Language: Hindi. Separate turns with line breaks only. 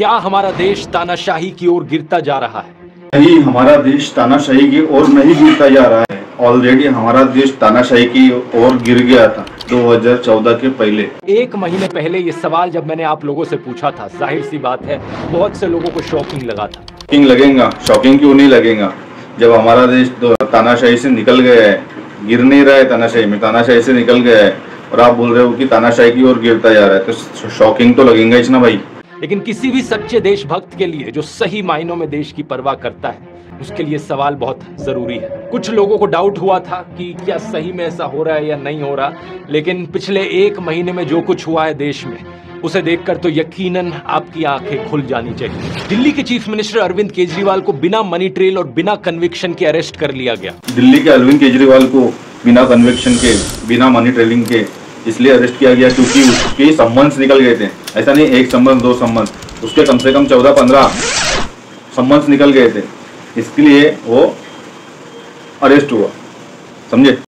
क्या हमारा देश तानाशाही की ओर गिरता जा रहा है?
नहीं हमारा देश तानाशाही की ओर नहीं गिरता जा रहा है। ऑलरेडी हमारा देश तानाशाही की ओर गिर गया था 2014 के पहले।
एक महीने पहले ये सवाल जब मैंने आप लोगों से पूछा था ज़ाहिर सी बात है बहुत से लोगों को शॉकिंग लगा था।
शॉकिंग लगेगा शॉकिंग क्यों नहीं लगेगा? जब हमारा देश तो तानाशाही से निकल गया है गिर नहीं रहा है तानाशाही में तानाशाही से निकल गया है और आप बोल रहे हो कि तानाशाही की ओर गिरता जा रहा है तो शॉकिंग तो लगेगा ही ना भाई।
लेकिन किसी भी सच्चे देशभक्त के लिए जो सही मायनों में देश की परवाह करता है, उसके लिए सवाल बहुत ज़रूरी है। कुछ लोगों को डाउट हुआ था कि क्या सही में ऐसा हो रहा है या नहीं हो रहा, लेकिन पिछले एक महीने में जो कुछ हुआ है देश में, उसे देखकर तो यकीनन आपकी आँखें खुल जानी चाहिए। दिल्ली के चीफ मिनिस्टर अरविंद केजरीवाल को बिना मनी ट्रेल और बिना कन्विक्शन के अरेस्ट कर लिया गया।
दिल्ली के अरविंद केजरीवाल को बिना कन्विक्शन के, बिना मनी ट्रेलिंग के इसलिए अरेस्ट किया गया क्योंकि उसके संबंध निकल गए थे। ऐसा नहीं, एक संबंध, दो संबंध। उसके कम से कम चौदह, पंद्रह संबंध निकल गए थे। इसके लिए वो अरेस्ट हुआ। समझे?